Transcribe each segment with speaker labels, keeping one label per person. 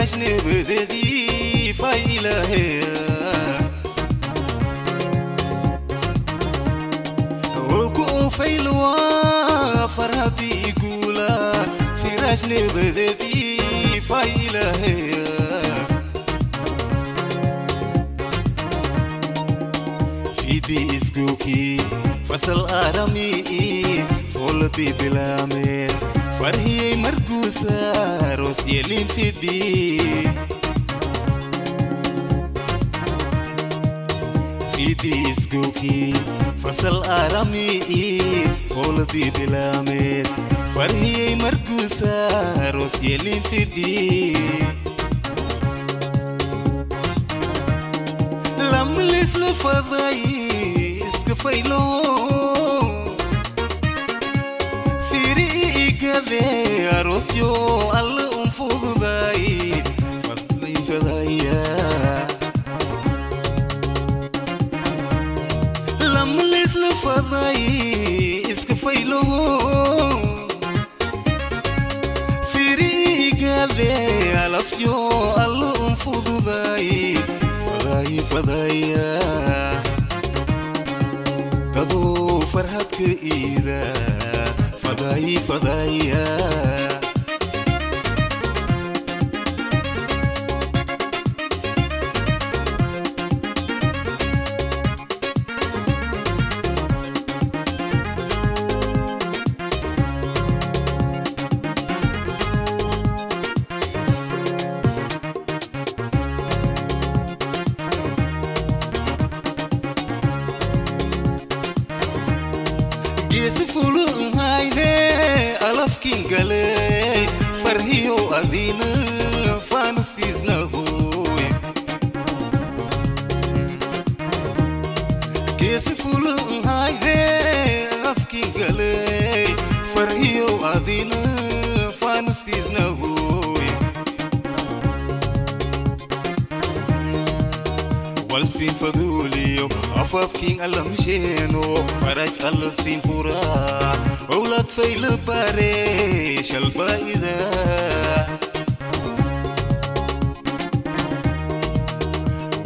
Speaker 1: نبددي فايلة وكو فيلوا نبددي فايلة في فرهي مرقوسة روس يلين في دي اسقوكي فصل آرامي فولتي بلامي فرهي مرقوسة روس يلين في دي لملس لفضاي اسكفيلو فيري قدي أروسيو الله أنفضاي فضلي فضايا لملس لفضاي اسكفيلو فضايا تدو فرحتك إذا فضاي فضايا geesi fulu hayde alaf kingale farhiyo adina fanusisna hoy والسين فذوليو عفافكين الله مشينو فرج الله سين فرا أولاد فيل باريش الفائدة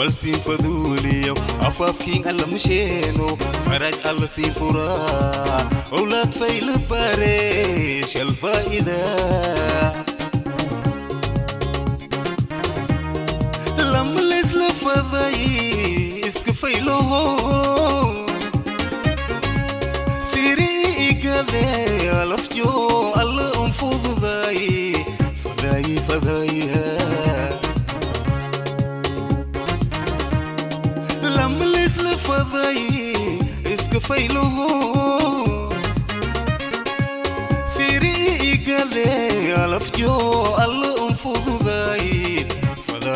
Speaker 1: والسين فذوليو عفافكين الله مشينو. فرج الله سين فرا أولاد فيل باريش الفائدة. لما لسه فضاي اسكفيلو فيري قالي ألفتيو الله انفض ضاي فضاي فضاي